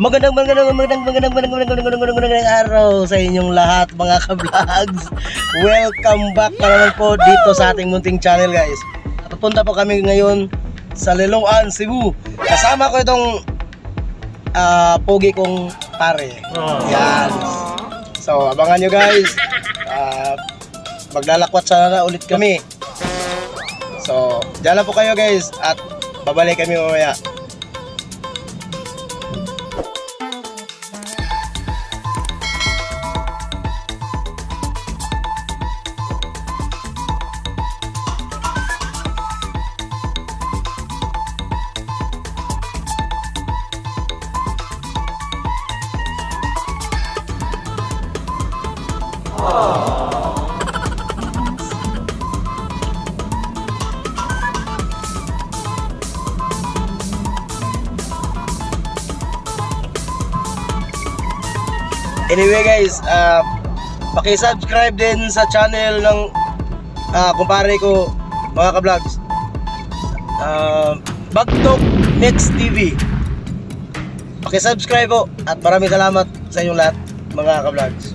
Magandang magandang magandang magandang magandang magandang magandang magandang araw sa inyong lahat mga ka-vlogs. Welcome back na naman po dito sa ating munting channel guys. Papunta po kami ngayon sa Lelongan, Cebu. Kasama ko itong uh, pogi kong pare. Oh. Yan. So, abangan nyo guys. Uh, maglalakwat sana na ulit kami. So, dyan po kayo guys at babalik kami mamaya. Anyway guys, uh, paki-subscribe din sa channel ng uh, kumpare ko mga ka-vlogs. Uh, Bagtok Next TV. Paki-subscribe po at maraming salamat sa inyong lahat mga ka-vlogs.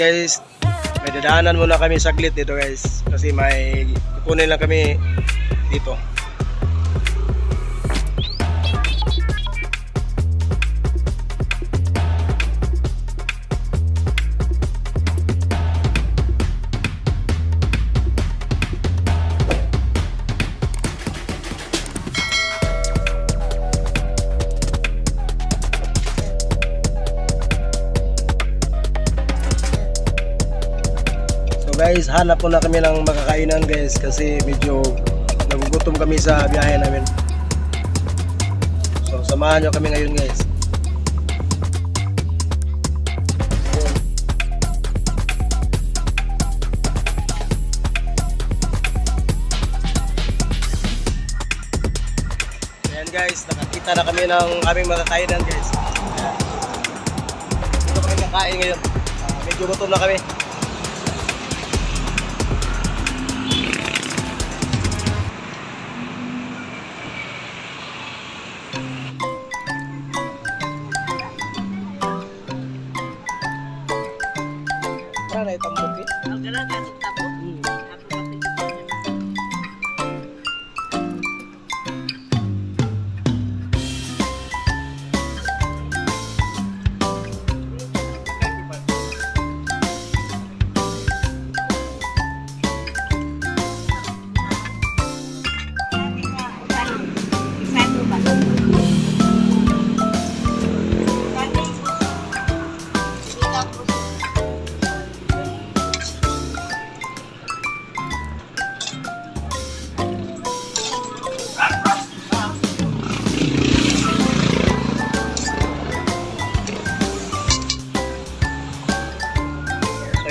Guys, may dadaanan muna kami saglit dito guys kasi may kukunin lang kami dito. guys hanap muna kami ng makakainan guys kasi medyo nagugutom kami sa biyahe namin. So samahan nyo kami ngayon guys. Ayan guys nakakita na kami ng aming makakainan guys. Ayan. Ano kami kakain ngayon? Ah, medyo gutom na kami.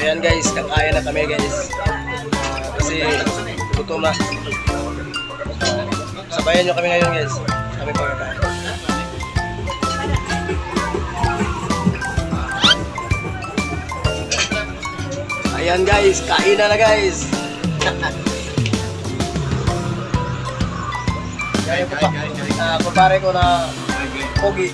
So yan guys, kakain na kami guys. Kasi gutom na. Sabayan nyo kami ngayon guys. Kami pagkakain. Ayan guys, kain na na guys. Kaya ko pa. Uh, kumpare ko na pogi.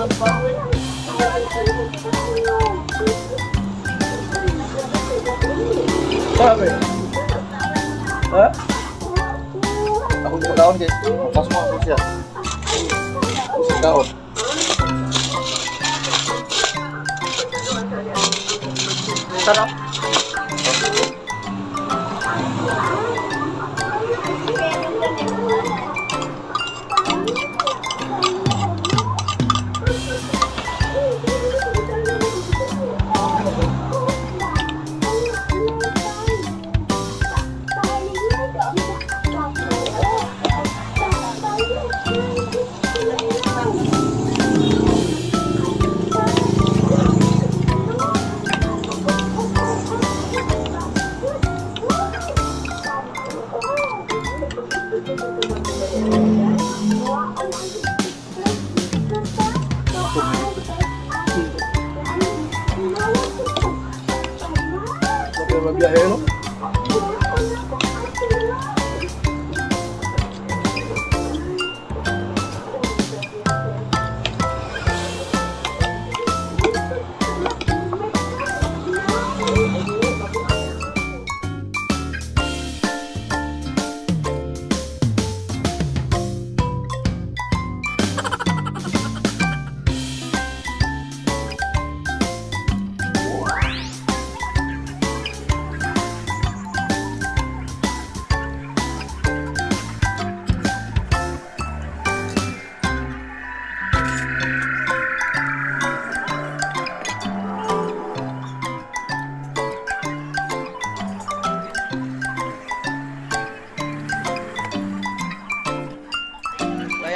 Apa? Hah? Aku cuma tahun sih? mau aku ya. tahun? Magbiyahe, no?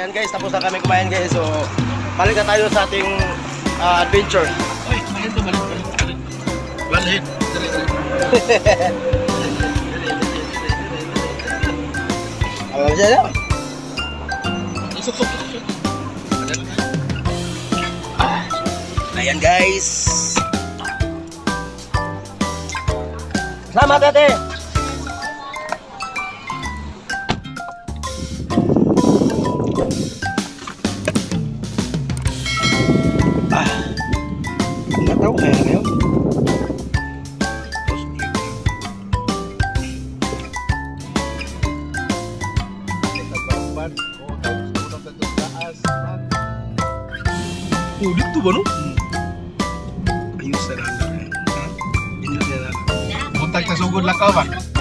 Ayan guys, tapos na kami kumain guys. So, balik na tayo sa ating ah, adventure. Dito, balik, balik, balik. Balik. Dali, dali. Ano siya na? Dali. Ayan guys. Salamat ate. Buntag sa sugod lang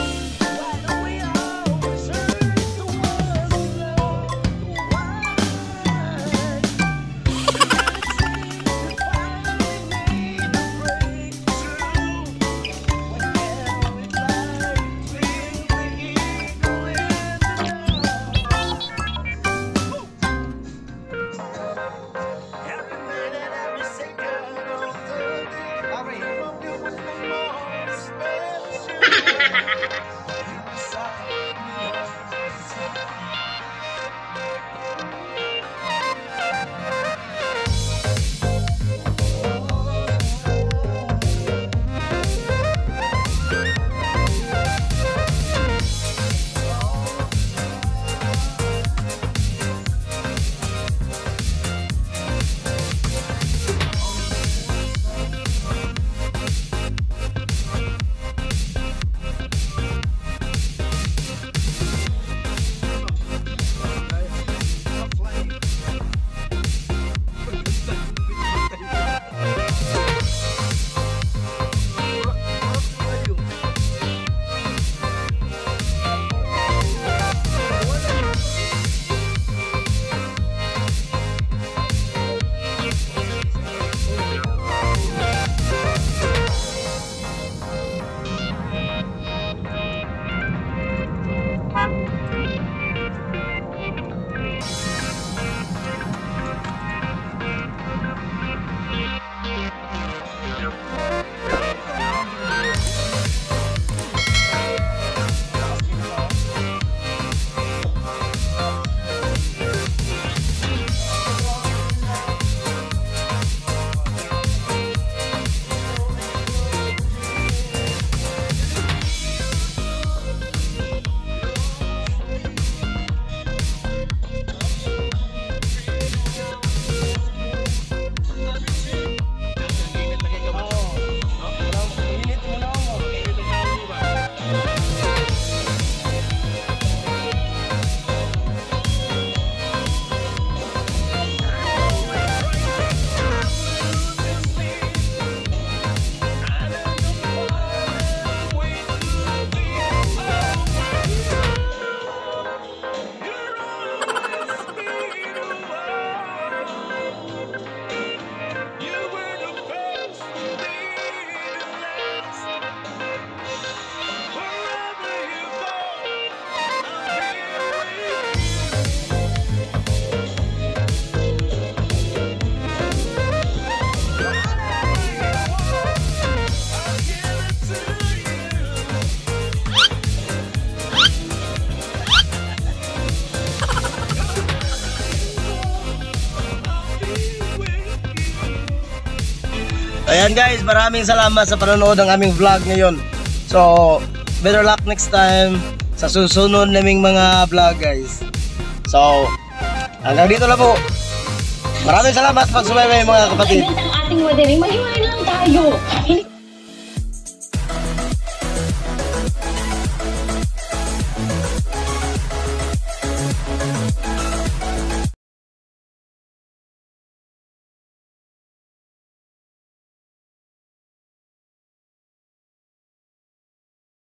guys, maraming salamat sa panonood ng aming vlog ngayon. So, better luck next time sa susunod naming mga vlog guys. So, hanggang dito lang po. Maraming salamat pagsubaybay mga kapatid. Ang ating wedding, mahiwain lang tayo.